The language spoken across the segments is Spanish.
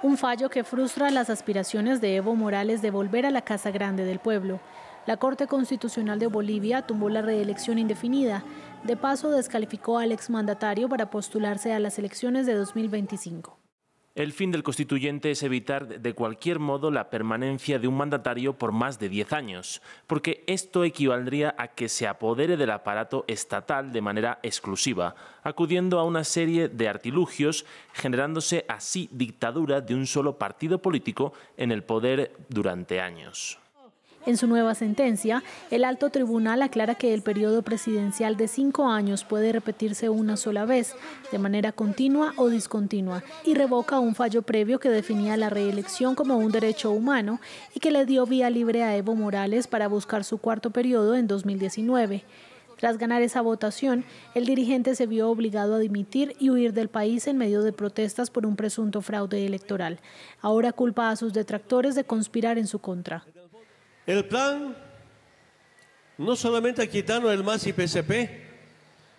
Un fallo que frustra las aspiraciones de Evo Morales de volver a la Casa Grande del Pueblo. La Corte Constitucional de Bolivia tumbó la reelección indefinida. De paso, descalificó al exmandatario para postularse a las elecciones de 2025. El fin del constituyente es evitar de cualquier modo la permanencia de un mandatario por más de 10 años, porque esto equivaldría a que se apodere del aparato estatal de manera exclusiva, acudiendo a una serie de artilugios, generándose así dictadura de un solo partido político en el poder durante años. En su nueva sentencia, el alto tribunal aclara que el periodo presidencial de cinco años puede repetirse una sola vez, de manera continua o discontinua, y revoca un fallo previo que definía la reelección como un derecho humano y que le dio vía libre a Evo Morales para buscar su cuarto periodo en 2019. Tras ganar esa votación, el dirigente se vio obligado a dimitir y huir del país en medio de protestas por un presunto fraude electoral. Ahora culpa a sus detractores de conspirar en su contra. El plan no solamente quitarnos el MAS y PSP,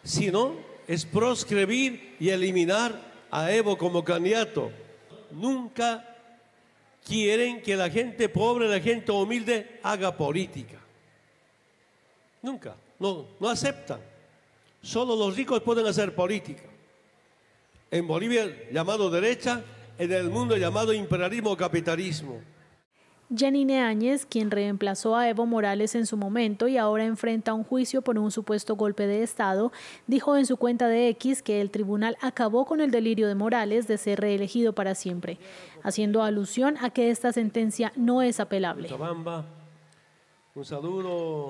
sino es proscribir y eliminar a Evo como candidato. Nunca quieren que la gente pobre, la gente humilde haga política. Nunca, no, no aceptan. Solo los ricos pueden hacer política. En Bolivia llamado derecha, en el mundo llamado imperialismo o capitalismo. Janine Áñez, quien reemplazó a Evo Morales en su momento y ahora enfrenta un juicio por un supuesto golpe de Estado, dijo en su cuenta de X que el tribunal acabó con el delirio de Morales de ser reelegido para siempre, haciendo alusión a que esta sentencia no es apelable. Un saludo.